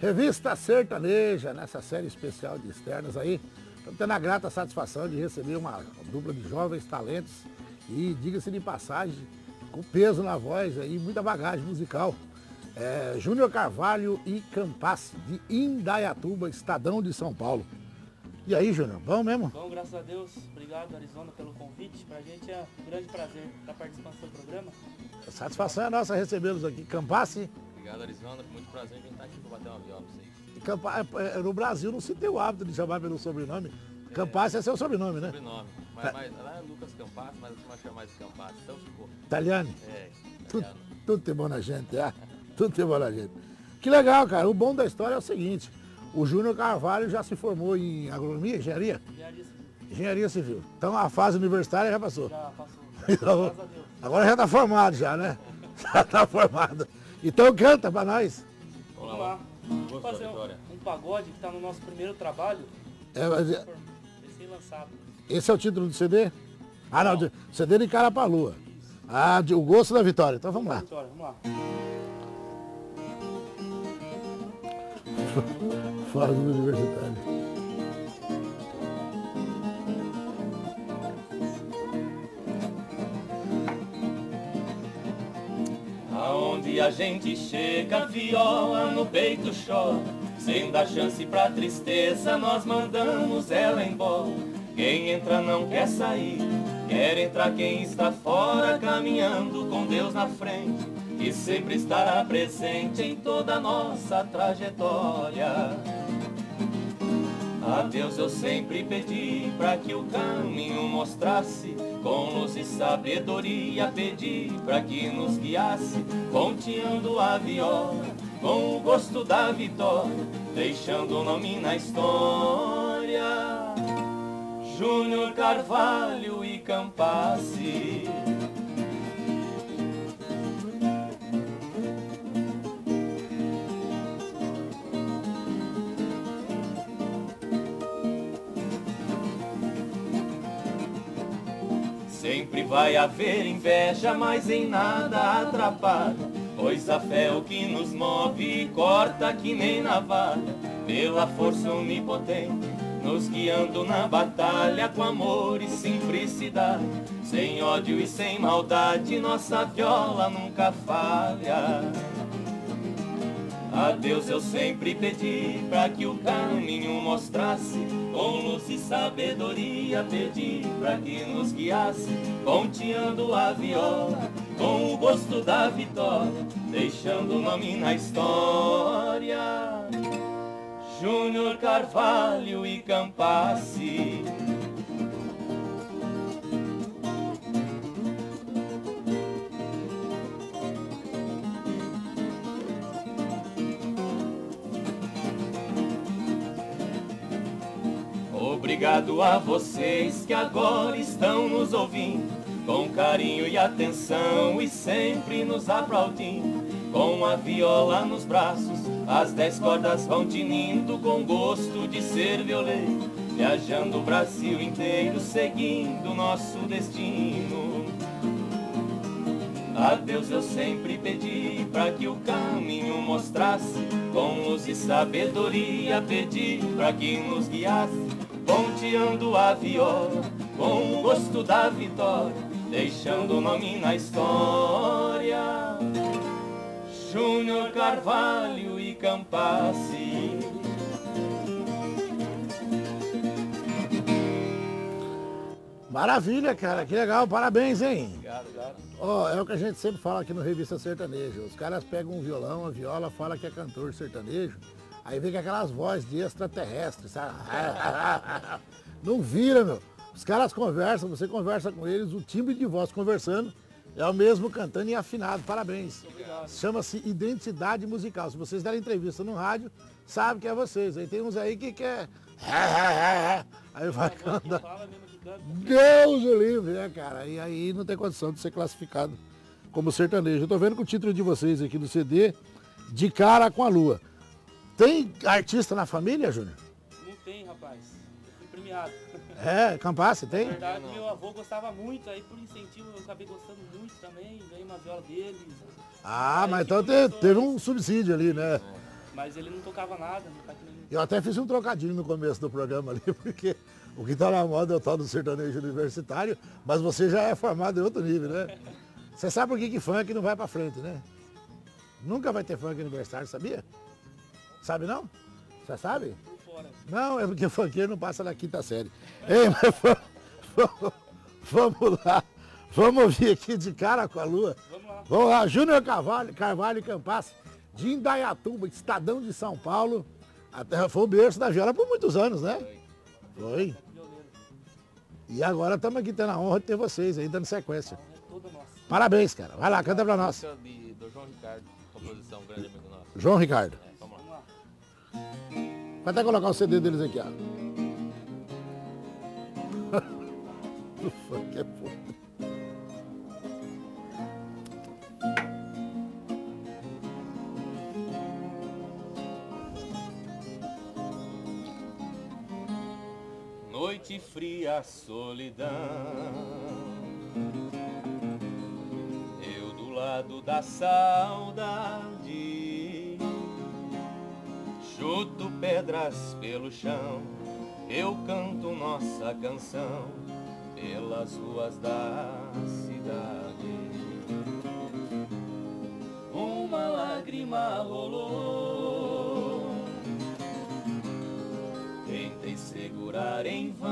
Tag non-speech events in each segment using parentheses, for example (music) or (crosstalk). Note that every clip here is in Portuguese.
Revista Sertaneja, nessa série especial de externas aí. Estamos tendo a grata satisfação de receber uma dupla de jovens talentos e, diga-se de passagem, com peso na voz e muita bagagem musical. É, Júnior Carvalho e Campas, de Indaiatuba, Estadão de São Paulo. E aí, Júnior, bom mesmo? Bom, graças a Deus. Obrigado, Arizona, pelo convite. Pra gente é um grande prazer estar participando do seu programa. A satisfação é nossa recebê-los aqui. Campasse. Obrigado, Arizona. Muito prazer em estar aqui para bater uma viola pra vocês. Campa... É, no Brasil não se tem o hábito de chamar pelo sobrenome. É. Campasse é seu sobrenome, né? Sobrenome. Mas, mas, lá é Lucas Campasse, mas eu chamo mais de Campasse. Então ficou. Italiano? É, tudo, tudo tem bom na gente, é? (laughs) Tudo tem bom na gente. Que legal, cara. O bom da história é o seguinte. O Júnior Carvalho já se formou em agronomia, engenharia? Engenharia civil. Engenharia civil. Então a fase universitária já passou. Já passou. (laughs) Então, agora já está formado já, né? (laughs) Já está formado. Então canta para nós. Vamos lá. Vamos fazer um, um pagode que está no nosso primeiro trabalho. É, mas... É- Recém-lançado. Esse é o título do CD? Ah, não, não. CD de cara para a lua. Ah, de, o gosto da vitória. Então vamos lá. Vitória, vamos lá. Fala do universitário. A gente chega, viola no peito chora. Sem dar chance pra tristeza, nós mandamos ela embora. Quem entra não quer sair, quer entrar quem está fora, caminhando com Deus na frente, que sempre estará presente em toda a nossa trajetória. A Deus eu sempre pedi para que o caminho mostrasse, com luz e sabedoria pedi para que nos guiasse, ponteando a viola, com o gosto da vitória, deixando o nome na história. Júnior Carvalho e Campassi. Sempre vai haver inveja, mas em nada atrapalha. Pois a fé é o que nos move e corta que nem navalha. Pela força onipotente, nos guiando na batalha com amor e simplicidade. Sem ódio e sem maldade, nossa viola nunca falha. A Deus eu sempre pedi para que o caminho mostrasse, com luz e sabedoria pedi para que nos guiasse, ponteando a viola, com o gosto da vitória, deixando o nome na história. Júnior Carvalho e Campassi. Obrigado a vocês que agora estão nos ouvindo, com carinho e atenção e sempre nos aplaudindo. Com a viola nos braços, as dez cordas vão tinindo, com gosto de ser violeiro, viajando o Brasil inteiro, seguindo nosso destino. A Deus eu sempre pedi para que o caminho mostrasse, com luz e sabedoria pedi para que nos guiasse ponteando a viola com o gosto da vitória, deixando o nome na história. Júnior Carvalho e Campassi. Maravilha, cara, que legal, parabéns, hein? Obrigado, obrigado. Ó, é o que a gente sempre fala aqui no Revista Sertanejo. Os caras pegam um violão, a viola, fala que é cantor sertanejo. Aí vem aquelas vozes de extraterrestres, sabe? (laughs) Não vira, meu. Os caras conversam, você conversa com eles, o timbre de voz conversando é o mesmo cantando e afinado. Parabéns. Chama-se identidade musical. Se vocês derem entrevista no rádio, sabe que é vocês. Aí tem uns aí que quer. (laughs) Aí vai cantar. Deus o livre, né, cara? E aí não tem condição de ser classificado como sertanejo. Eu tô vendo que o título de vocês aqui do CD, De Cara com a Lua. Tem artista na família, Júnior? Não tem, rapaz. Eu fui premiado. É, Campasse, tem? Na verdade, meu avô gostava muito, aí por incentivo eu acabei gostando muito também, ganhei uma viola dele. Ah, aí, mas então teve, teve um subsídio ali, né? Mas ele não tocava nada, não tá Eu até fiz um trocadilho no começo do programa ali, (laughs) porque o que está na moda é o tal do sertanejo universitário, mas você já é formado em outro nível, né? (laughs) Você sabe por que, que funk não vai para frente, né? Nunca vai ter funk universitário, sabia? Sabe não? Você sabe? Não, é porque o funkeiro não passa da quinta série. Ei, mas vamos, (laughs) vamos- vamos lá. Vamos ouvir aqui de cara com a lua. Vamos lá. Vamos lá, Júnior Carvalho, Carvalho e Campas, de Indaiatuba, Estadão de São Paulo. Até foi o berço da viola por muitos anos, né? Foi. Violeiro. E agora estamos aqui tendo a honra de ter vocês aí dando sequência. É toda nossa. Parabéns, cara. Vai lá, canta pra nós. Do João Ricardo, composição, grande amigo nosso. João Ricardo. Vai até colocar o CD deles aqui, ó. (laughs) O funk é foda. Noite fria, solidão. Eu do lado da saudade. Pedras pelo chão. Eu canto nossa canção pelas ruas da cidade. Uma lágrima rolou. Tentei segurar em vão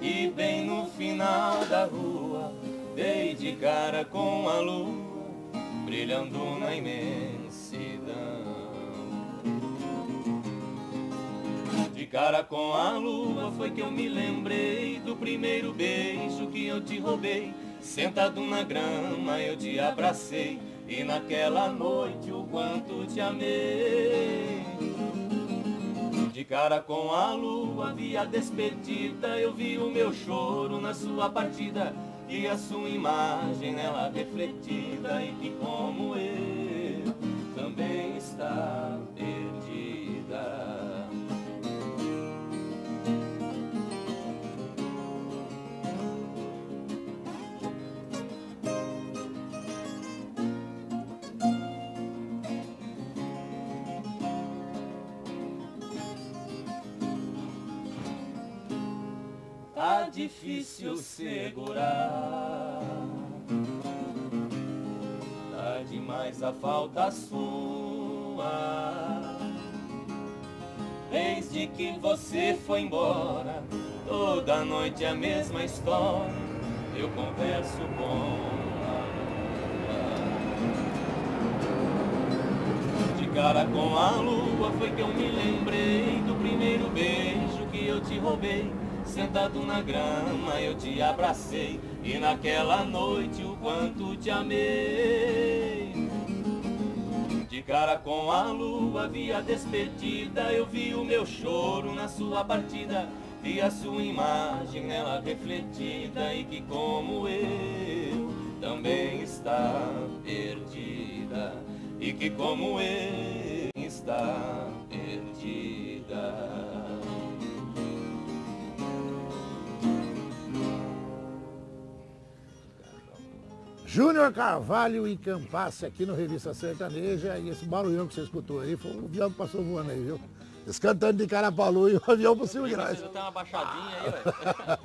E bem no final da rua Dei de cara com a lua Brilhando na imensidão cara com a lua foi que eu me lembrei Do primeiro beijo que eu te roubei. Sentado na grama eu te abracei E naquela noite o quanto te amei. De cara com a lua, vi a despedida, eu vi o meu choro na sua partida e a sua imagem nela refletida e que como eu também está difícil segurar. Tá demais a falta sua. Desde que você foi embora, toda noite a mesma história. Eu converso com a lua. De cara com a lua foi que eu me lembrei do primeiro beijo que eu te roubei. Sentado na grama eu te abracei. E naquela noite o quanto te amei. De cara com a lua vi a despedida, eu vi o meu choro na sua partida, vi a sua imagem nela refletida. E que como eu também está perdida. E que como eu está perdida. Júnior Carvalho e Campasse aqui no Revista Sertaneja. E esse barulhão que você escutou aí foi o avião que passou voando aí, viu? Eles cantando de cara pra lua e o (laughs) avião por cima de nós. Tem uma baixadinha aí, velho.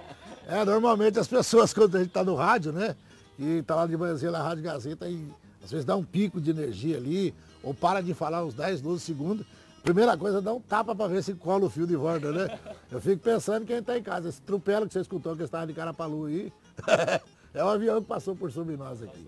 (laughs) É, normalmente as pessoas, quando a gente tá no rádio, né? E tá lá de manhãzinha na Rádio Gazeta e às vezes dá um pico de energia ali, ou para de falar uns 10, 12 segundos. Primeira coisa, dá um tapa pra ver se cola o fio de volta, né? Eu fico pensando quem tá em casa. Esse trupelo que você escutou que estava de cara pra lua aí, (laughs) é o avião que passou por sobre nós aqui.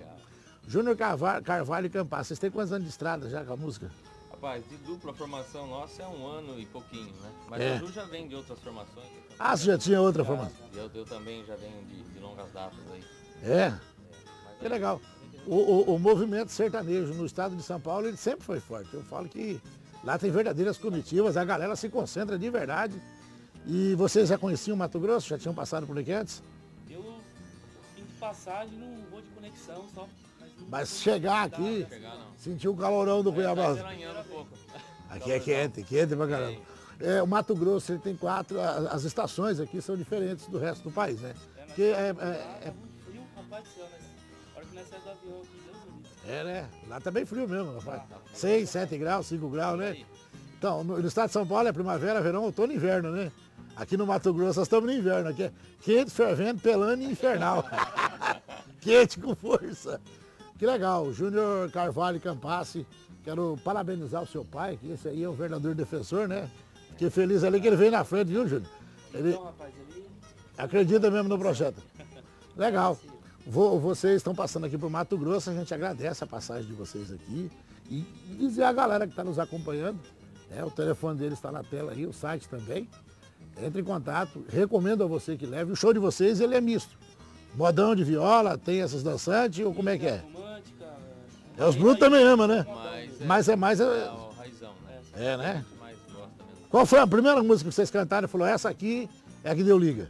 Júnior Carvalho, Carvalho e Campas, vocês têm quantos anos de estrada já com a música? Rapaz, de dupla formação nossa é um ano e pouquinho, né? Mas É. a Ju já vem de outras formações. Ah, você já tinha outra formação? E eu, eu também já venho de, de longas datas aí. É, Mas que legal. O, o- o movimento sertanejo no estado de São Paulo, ele sempre foi forte. Eu falo que lá tem verdadeiras comitivas, a galera se concentra de verdade. E vocês já conheciam Mato Grosso? Já tinham passado por aqui antes? Passagem não vou de conexão só. Mas, Mas chegar aqui, chegar sentir o calorão do Tá Cuiabá. pouco. Aqui é quente, quente pra caramba. É, o Mato Grosso ele tem quatro, as estações aqui são diferentes do resto do país, né? É, Porque é, tá é- é- muito frio, rapaz do céu, né? Hora que nós saímos do avião aqui, Deus. É, né? Lá tá bem frio mesmo, rapaz. 6, 7 graus, 5 graus, né? Então, no, no estado de São Paulo é primavera, verão, outono e inverno, né? Aqui no Mato Grosso nós estamos no inverno, aqui é quente, fervendo, pelando e infernal. (laughs) quente com força. Que legal, Júnior Carvalho Campassi, quero parabenizar o seu pai, que esse aí é um verdadeiro defensor, né? Fiquei feliz ali que ele veio na frente, viu, Júnior? Ele acredita mesmo no projeto. Legal. Vo- vocês estão passando aqui por Mato Grosso, a gente agradece a passagem de vocês aqui e dizer à galera que está nos acompanhando, né, o telefone deles está na tela aí, o site também. Entre em contato, recomendo a você que leve. O show de vocês ele é misto. Modão de viola, tem essas dançantes ou como é que é? Romântica. É, os brutos também ama, né? Mas é, mais. é É, né? Qual foi a primeira música que vocês cantaram e falou, essa aqui é a que deu liga?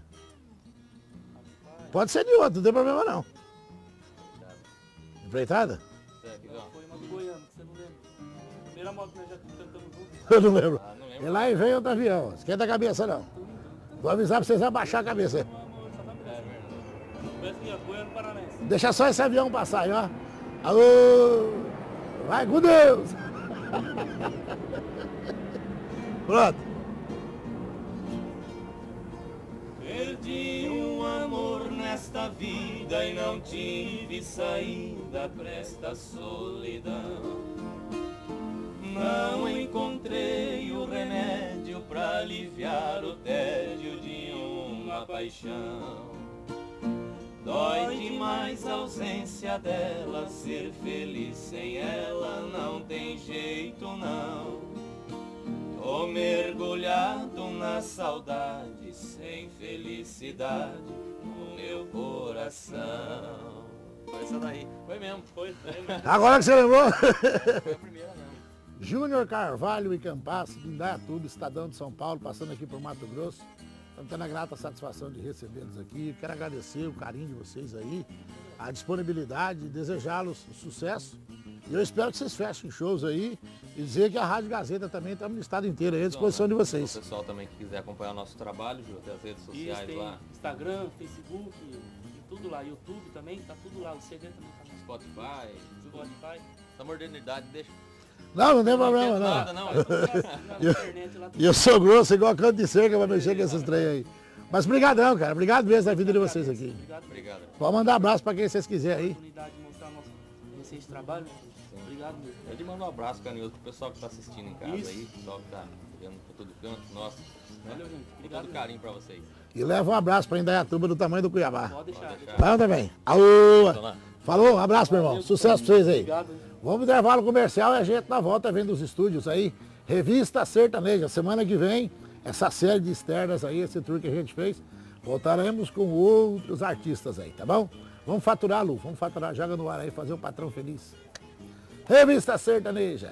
Pode ser de outra, não tem problema não. Empreitada? Primeira moto que nós já cantamos juntos. (laughs) Eu não lembro. Ah, não E lembro. lá e vem outro avião. Esquenta a cabeça não. Vou avisar pra vocês abaixar a cabeça. É é. Deixa só esse avião passar aí, ó. Alô! Vai com Deus! (laughs) Pronto. Perdi um amor nesta vida e não tive saída pra esta solidão. Não encontrei o remédio pra aliviar o tédio de uma paixão. Dói demais a ausência dela, ser feliz sem ela não tem jeito não. Tô mergulhado na saudade, sem felicidade no meu coração. Foi essa daí. Foi mesmo. Foi. Agora que você lembrou. Foi a primeira mesmo. Júnior Carvalho e Campasso, de Indaiatuba, Estadão de São Paulo, passando aqui por Mato Grosso. Estamos tendo a grata satisfação de recebê-los aqui. Quero agradecer o carinho de vocês aí, a disponibilidade, desejá-los sucesso. E eu espero que vocês fechem shows aí e dizer que a Rádio Gazeta também está no estado inteiro aí à disposição de O vocês. pessoal também que quiser acompanhar o nosso trabalho, Ju, tem as redes Isso, sociais tem lá, Instagram, Facebook, tudo lá. YouTube também, tá tudo lá. O CD também tá Spotify, no tudo. Spotify. Essa modernidade deixa. Não, não tem problema não. (laughs) Tá. E eu sou grosso igual canto de cerca pra mexer com esses trem aí. Mas brigadão, cara. Obrigado mesmo da vida de vocês aqui. Obrigado. Pode mandar abraço pra quem vocês quiserem aí. trabalho. Obrigado mesmo. Eu te mando um abraço carinhoso pro pessoal que tá assistindo em casa Isso. aí, pessoal que tá vendo por todo canto, nossa. né? Valeu, gente. Com Obrigado. todo carinho pra vocês. E leva um abraço pra Indaiatuba do tamanho do Cuiabá. Pode deixar. Pode deixar. Também. Alô! Lá. Falou, um abraço, meu irmão. Sucesso pra vocês aí. Obrigado. Vamos intervalo comercial e a gente na volta vendo os estúdios aí. Revista Sertaneja. Semana que vem, essa série de externas aí, esse tour que a gente fez, voltaremos com outros artistas aí, tá bom? Vamos faturar, Lu. Vamos faturar. Joga no ar aí, fazer o patrão feliz. Revista Sertaneja.